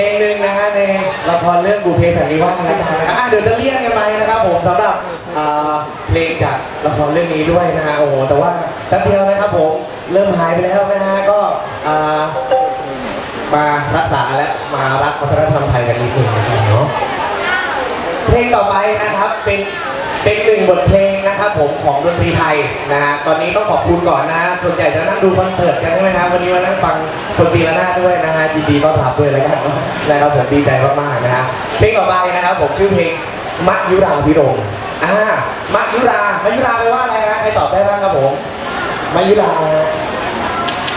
ลงหนึ่งนะฮะในละครเรื่องบุพเพสันนิวาสนะจ๊ะนะครับอะเดี๋ยวจะเลี่ยงกันไปนะครับผมสำหรับเพลงจากละครเรื่องนี้ด้วยนะฮะโอ้โหแต่ว่าแป๊บเดียวนะครับผมเริ่มหายไปแล้วนะฮะก็มารักษาและมารักวัฒนธรรมไทยกันนิดนึงนะเนาะเพลงต่อไปนะครับเป็นงบทเพลงนะครับ ผมของดนตรีไทยนะฮะตอนนี้ต้องขอบคุณก่อนนะฮะส่วนใหญ่จะนั่งดูคอนเสิร์ตกันใช่ไหมครับวันนี้มานั่งฟังคนตีละนาดด้วยนะฮะยินดีต้อนรับด้วยแล้วกันนะครับผมดีใจมากๆนะฮะเพลงต่อไปนะครับผมชื่อเพลงมัยุราพิรมย์อ่ามัยุรามัยุราแปลว่าอะไรฮะใครตอบได้บ้างครับผมมัยุรา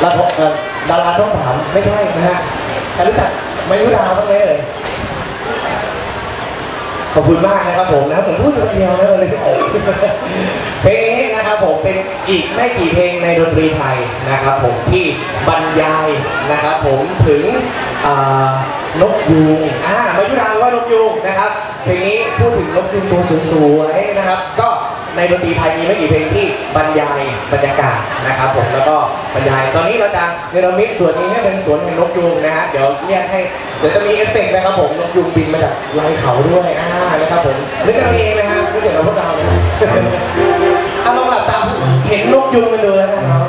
ละครเอ่อดาราช่องสามไม่ใช่นะฮะใครรู้จักมัยุราบ้างไหมเอ่ย ขอบคุณมากนะครับผมนะครับผมพูดคนเดียวนะเลยเพลงนี้นะครับผมเป็นอีกไม่กี่เพลงในดนตรีไทยนะครับผมที่บรรยายนะครับผมถึงนกยูงอ่ามยุราว่านกยูงนะครับเพลงนี้พูดถึงนกยูงตัวสวยๆนะครับ ก็ ในดนตรีไทยมีไม่กี่เพลงที่บรรยายบรรยากาศนะครับผมแล้วก็บรรยาย ตอนนี้เราจะเนรมิตส่วนนี้ให้เป็นสวนแห่งนกยูงนะฮะเดี๋ยวเรียกให้เดี๋ยวจะมีเอฟเฟกต์นะครับผมนกยูงบินมาจากลายเขาด้วยอ่านะครับผมนึกกันเอาเองนะฮะไม่เกี่ยวกับพวกเรานะเอาลองหลับตาเห็นนกยูงกันดูแล้วกันเนาะ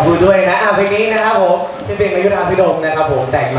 อบคุณด้วยนะอะเพลงนี้นะครับผมที่เป็นอายุราพิรมนะครับผมแต่งมา